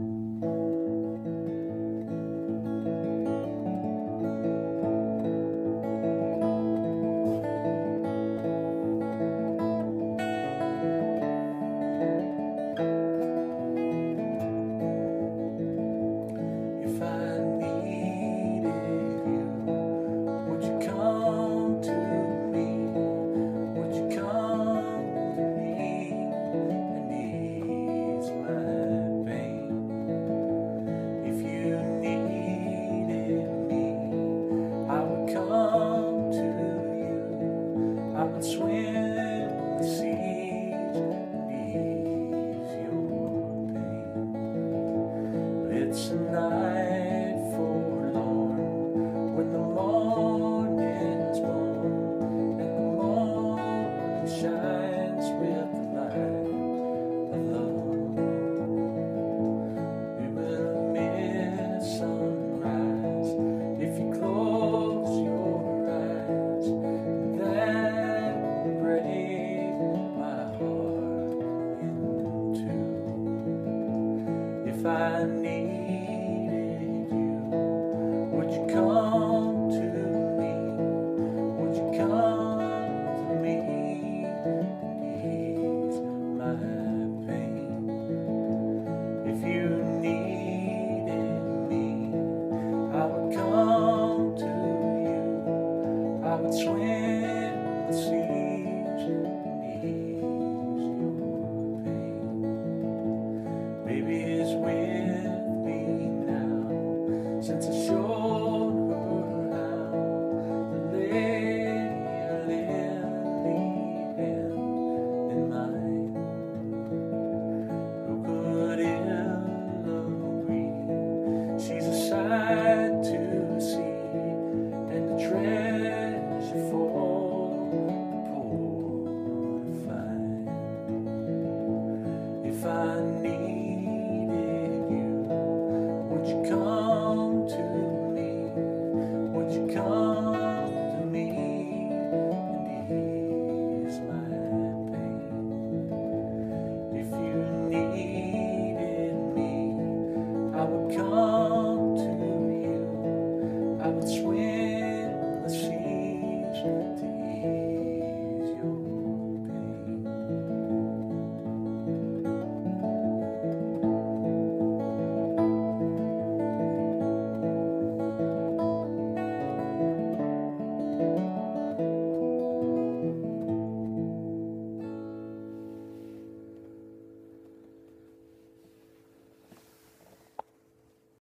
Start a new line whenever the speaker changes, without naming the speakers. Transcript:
If It's a night if I needed you? Would you come to me? Would you come to me ease my pain? If you needed me, I would come to you. I would swim. since I showed her how the lady I live in mine who could yellow green she's a sight to see and a treasure for the poor if I if I needed you would you come?